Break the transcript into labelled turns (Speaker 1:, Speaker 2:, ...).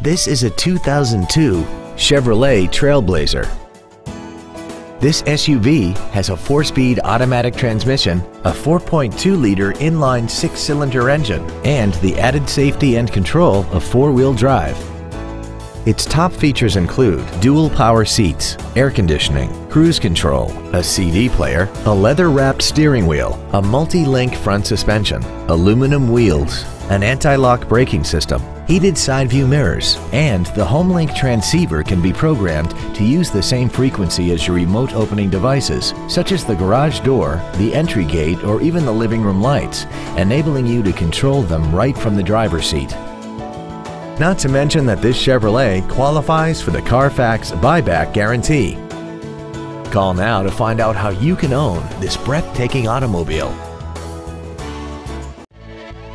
Speaker 1: This is a 2002 Chevrolet Trailblazer. This SUV has a four-speed automatic transmission, a 4.2-liter inline six-cylinder engine, and the added safety and control of four-wheel drive. Its top features include dual power seats, air conditioning, cruise control, a CD player, a leather-wrapped steering wheel, a multi-link front suspension, aluminum wheels, an anti-lock braking system, heated side view mirrors, and the HomeLink transceiver can be programmed to use the same frequency as your remote opening devices, such as the garage door, the entry gate, or even the living room lights, enabling you to control them right from the driver's seat. Not to mention that this Chevrolet qualifies for the Carfax buyback guarantee. Call now to find out how you can own this breathtaking automobile.